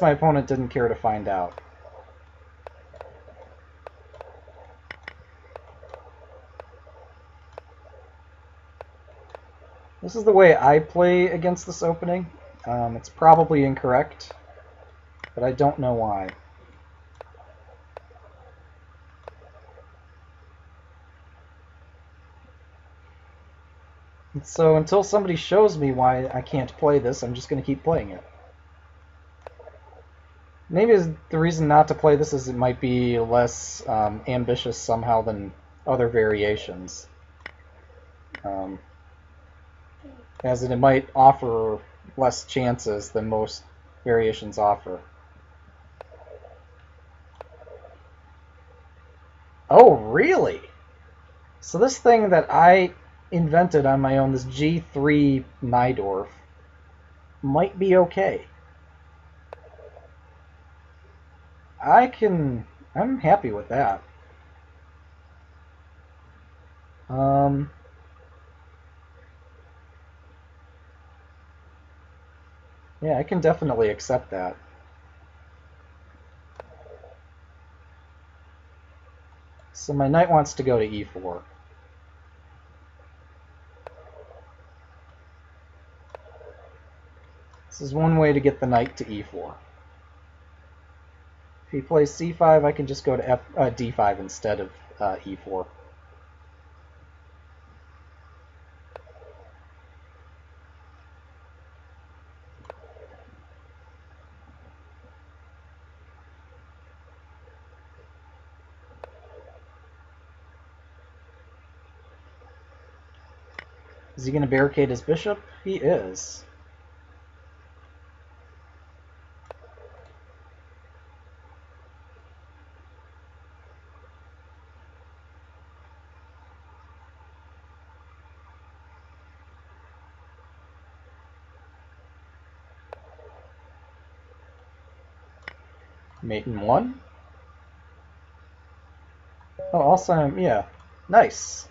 my opponent didn't care to find out. This is the way I play against this opening. Um, it's probably incorrect, but I don't know why. And so until somebody shows me why I can't play this, I'm just going to keep playing it. Maybe the reason not to play this is it might be less um, ambitious somehow than other variations. Um, as it might offer less chances than most variations offer. Oh, really? So this thing that I invented on my own, this G3 Najdorf, might be okay. I can... I'm happy with that. Um... Yeah, I can definitely accept that. So my knight wants to go to e4. This is one way to get the knight to e4. If he plays c5, I can just go to F, uh, d5 instead of uh, e4. Is he going to barricade his bishop? He is. In one. Oh, also, yeah. Nice.